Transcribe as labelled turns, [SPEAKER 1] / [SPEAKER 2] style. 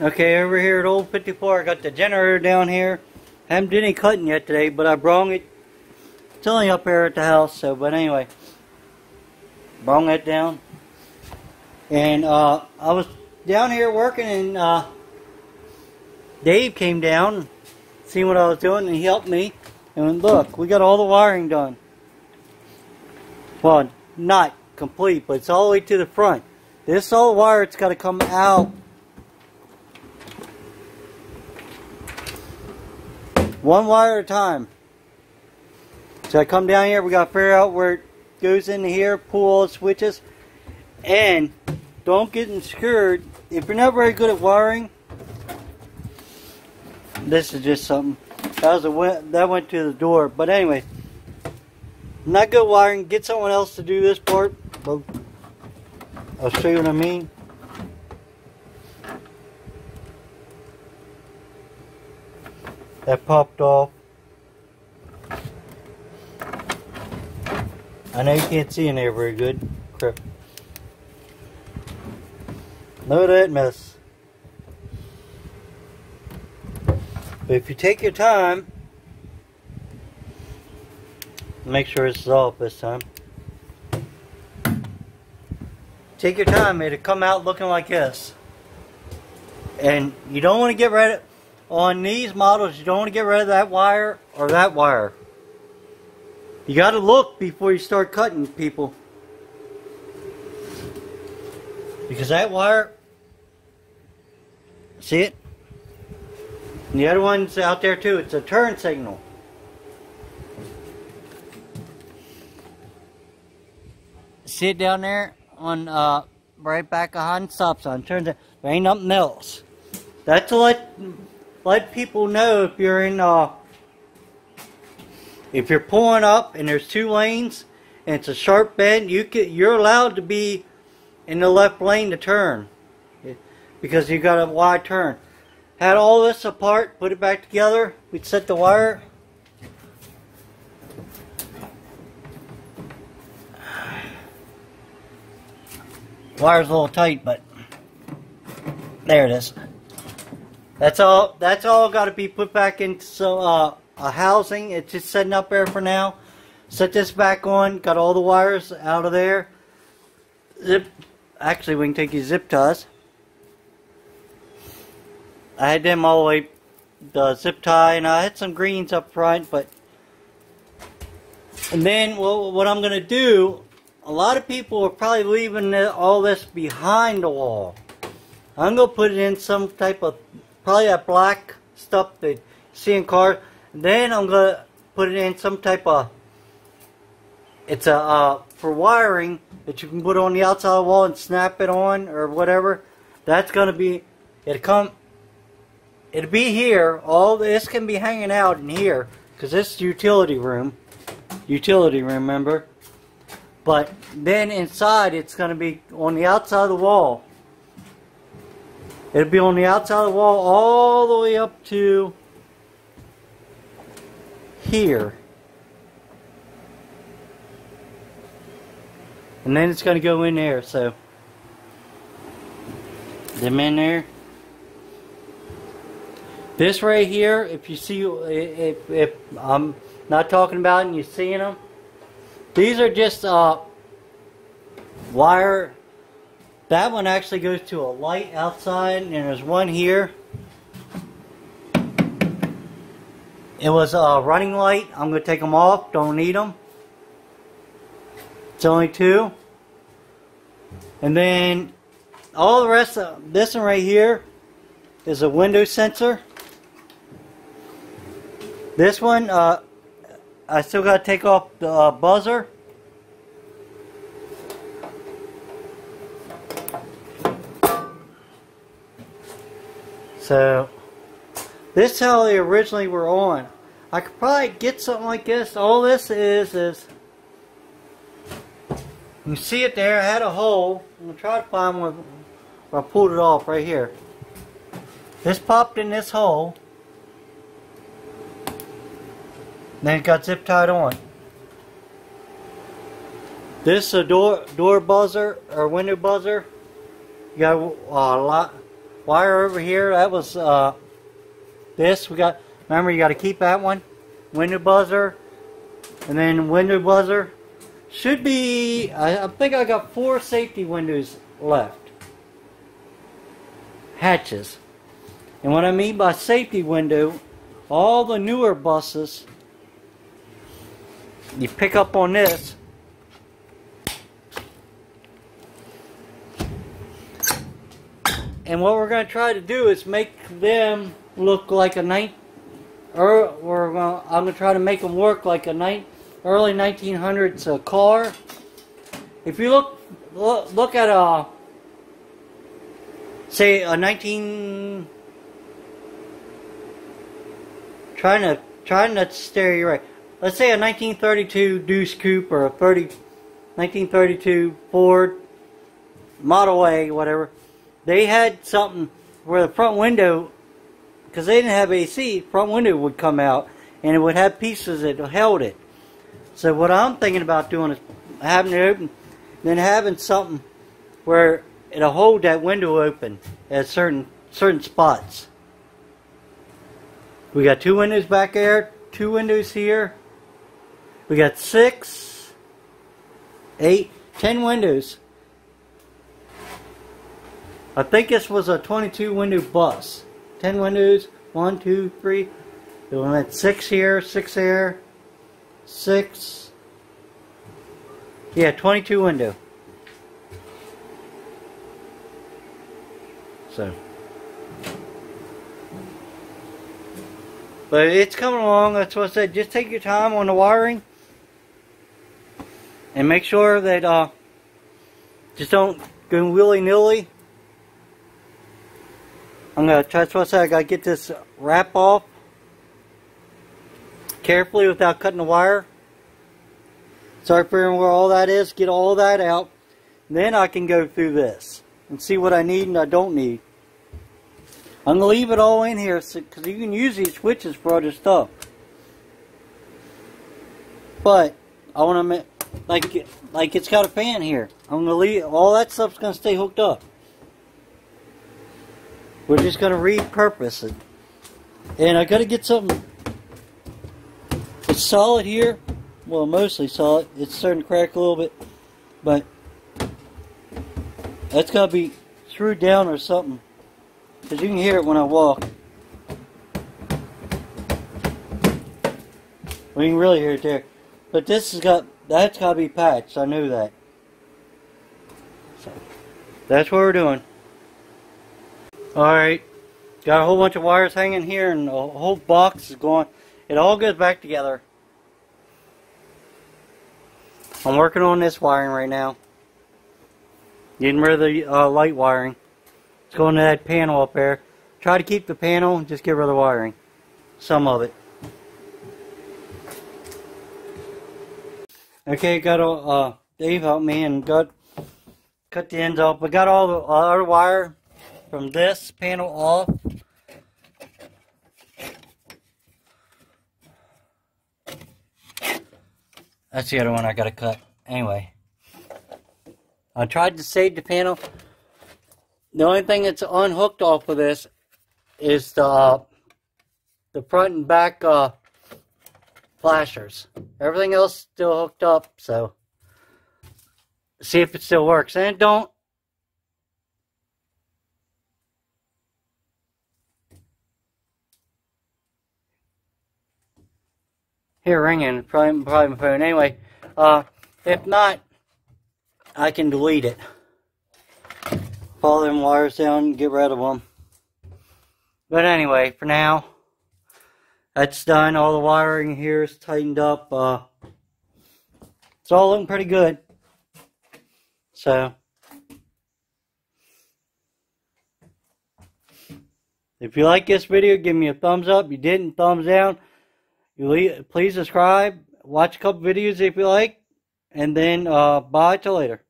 [SPEAKER 1] Okay, over here at Old 54, I got the generator down here. Haven't done any cutting yet today, but I brought it. It's only up here at the house, so, but anyway. Brought that down. And, uh, I was down here working and, uh, Dave came down, seen what I was doing, and he helped me. And look, we got all the wiring done. Well, not complete, but it's all the way to the front. This old wire, it's got to come out One wire at a time. So I come down here, we got to figure out where it goes in here, pull switches, and don't get insecure. If you're not very good at wiring, this is just something. That was a that went to the door. But anyway, not good wiring. Get someone else to do this part. But I'll show you what I mean. That popped off. I know you can't see in there very good. Crap. Look at that mess. But if you take your time, make sure it's off this time. Take your time, it'll come out looking like this. And you don't want to get rid of on these models, you don't want to get rid of that wire or that wire. You got to look before you start cutting people. Because that wire, see it? And the other one's out there too. It's a turn signal. See it down there on uh, right back behind stop sign. Turns out there ain't nothing else. That's to let people know if you're in uh if you're pulling up and there's two lanes and it's a sharp bend, you can you're allowed to be in the left lane to turn because you got a wide turn. Had all this apart, put it back together. We'd set the wire. Wire's a little tight, but there it is. That's all. That's all got to be put back into so uh, a housing. It's just setting up there for now. Set this back on. Got all the wires out of there. Zip. Actually, we can take these zip ties. I had them all the way the zip tie, and I had some greens up front, but and then well, what I'm gonna do. A lot of people are probably leaving all this behind the wall. I'm gonna put it in some type of probably that black stuff that see in cars. Then I'm going to put it in some type of, it's a, uh, for wiring that you can put on the outside the wall and snap it on or whatever. That's going to be, it'll come, it'll be here. All this can be hanging out in here because this is utility room. Utility room, remember? But then inside it's going to be on the outside of the wall. It'll be on the outside of the wall all the way up to here. And then it's going to go in there, so them in there. This right here, if you see, if, if I'm not talking about and you're seeing them, these are just uh, wire that one actually goes to a light outside, and there's one here. It was a running light. I'm going to take them off. Don't need them. It's only two. And then all the rest of this one right here is a window sensor. This one, uh, I still got to take off the uh, buzzer. So, this is how they originally were on. I could probably get something like this. All this is, is, you see it there, I had a hole. I'm to try to find one where I pulled it off right here. This popped in this hole. Then it got zip tied on. This a door door buzzer or window buzzer. You got a lot wire over here, that was uh, this. We got, remember you got to keep that one. Window buzzer, and then window buzzer. Should be, I, I think I got four safety windows left. Hatches. And what I mean by safety window, all the newer buses, you pick up on this, and what we're going to try to do is make them look like a night, or we're gonna, I'm going to try to make them work like a night, early 1900s uh, car. If you look, look, look at a, say a 19 trying to trying to stare you right. Let's say a 1932 Deuce Coupe or a 30 1932 Ford Model A, whatever. They had something where the front window, because they didn't have AC, front window would come out and it would have pieces that held it. So what I'm thinking about doing is having it open, then having something where it'll hold that window open at certain certain spots. We got two windows back there, two windows here. We got six, eight, ten windows. I think this was a 22 window bus. 10 windows, one, two, three. We went six here, six there, six. Yeah, 22 window. So. But it's coming along. That's what I said. Just take your time on the wiring. And make sure that, uh, just don't go willy-nilly. I'm going to try, that's what I got to get this wrap off carefully without cutting the wire. Start figuring where all that is. Get all that out. Then I can go through this and see what I need and I don't need. I'm going to leave it all in here because you can use these switches for other stuff. But I want to like like it's got a fan here. I'm going to leave all that stuff's going to stay hooked up. We're just going to repurpose it. And I got to get something it's solid here. Well, mostly solid. It's starting to crack a little bit. But that's got to be screwed down or something. Because you can hear it when I walk. Well, you can really hear it there. But this has got, that's got to be patched. I knew that. So, that's what we're doing. Alright. Got a whole bunch of wires hanging here and a whole box is going. It all goes back together. I'm working on this wiring right now. Getting rid of the uh, light wiring. It's going to that panel up there. Try to keep the panel just get rid of the wiring. Some of it. Okay, got a, uh, Dave helped me and got, cut the ends off. We got all the other wire from this panel off. That's the other one I gotta cut. Anyway. I tried to save the panel. The only thing that's unhooked off of this is the uh, the front and back uh, flashers. Everything else still hooked up, so see if it still works. And don't. Here ringing, probably, probably my phone. Anyway, uh, if not, I can delete it Pull them wires down and get rid of them. But anyway, for now, that's done. All the wiring here is tightened up. Uh, it's all looking pretty good. So, if you like this video, give me a thumbs up. If you didn't, thumbs down. You please subscribe. Watch a couple videos if you like. And then, uh, bye till later.